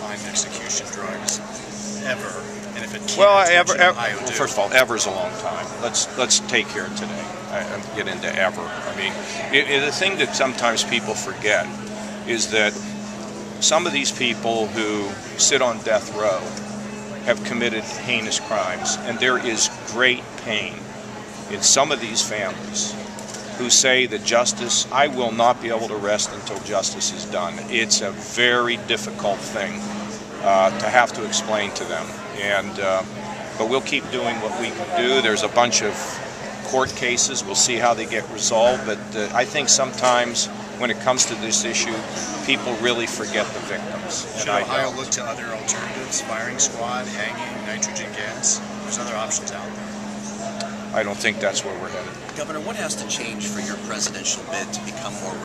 define execution drugs ever, and if it can't, Well, ever, ever well, first of all, ever's a long time. Let's let's take here today and get into ever. I mean, it, it- the thing that sometimes people forget is that some of these people who sit on death row have committed heinous crimes, and there is great pain in some of these families who say that justice, I will not be able to rest until justice is done. It's a very difficult thing uh, to have to explain to them. And uh, but we'll keep doing what we can do. There's a bunch of court cases. We'll see how they get resolved. But uh, I think sometimes when it comes to this issue, people really forget the victims. Should And Ohio look to other alternatives, firing squad, hanging, nitrogen gas? There's other options out there. I don't think that's where we're headed. Governor, what has to change for your presidential bid to become more